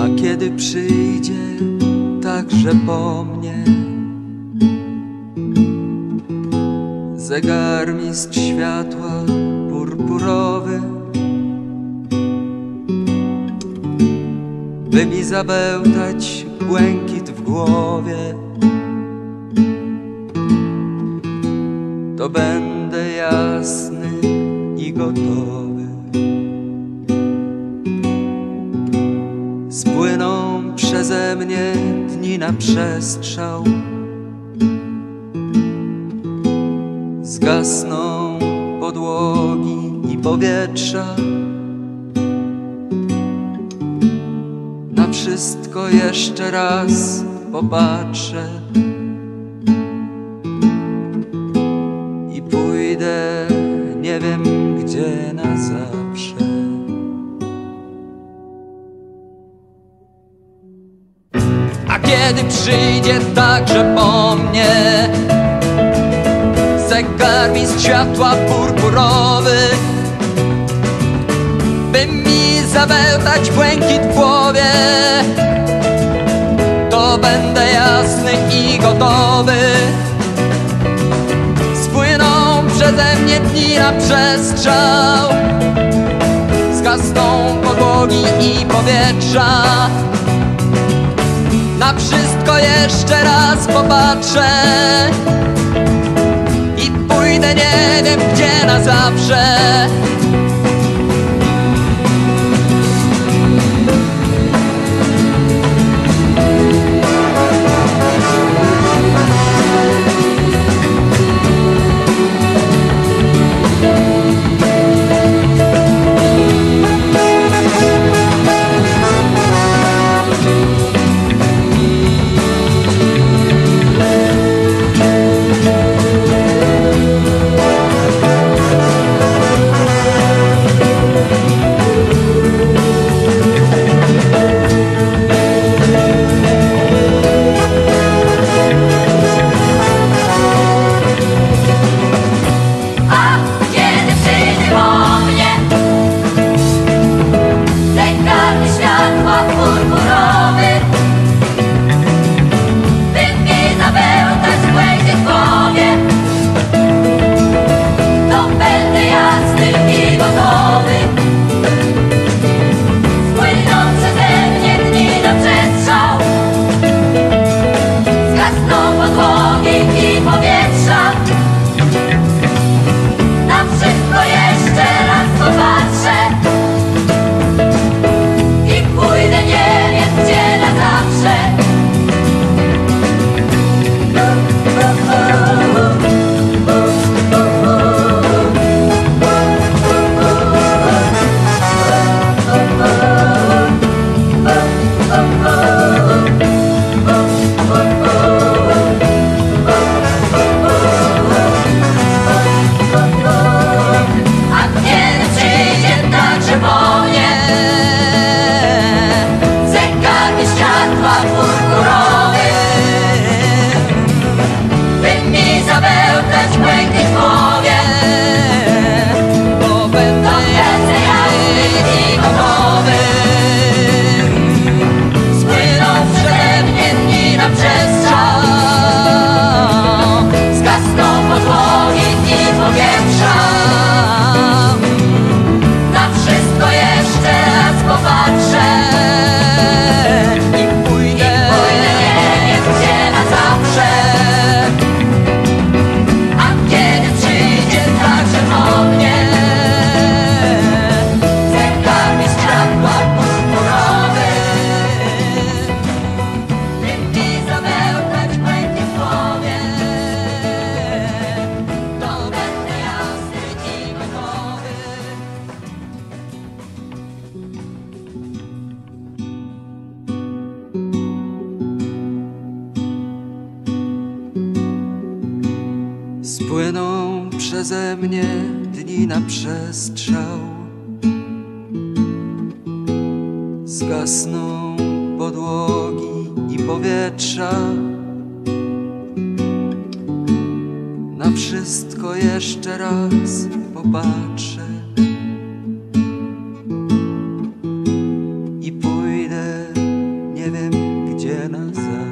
A kiedy przyjdzie także po mnie Zegarmistrz światła purpurowy By mi zabełtać błękit w głowie To będę jasny gotowy. Spłyną przeze mnie dni na przestrzał. Zgasną podłogi i powietrza. Na wszystko jeszcze raz popatrzę. I pójdę nie wiem na zawsze. A kiedy przyjdzie także po mnie Zegarmistrz światła purpurowy By mi zabełtać błękit w głowie To będę jasny i gotowy przeze mnie dni na przestrzał Zgasną podłogi i powietrza. Na wszystko jeszcze raz popatrzę. I pójdę nie wiem gdzie na zawsze płyną przeze mnie dni na przestrzał. Zgasną podłogi i powietrza. Na wszystko jeszcze raz popatrzę. I pójdę, nie wiem gdzie na zawsze.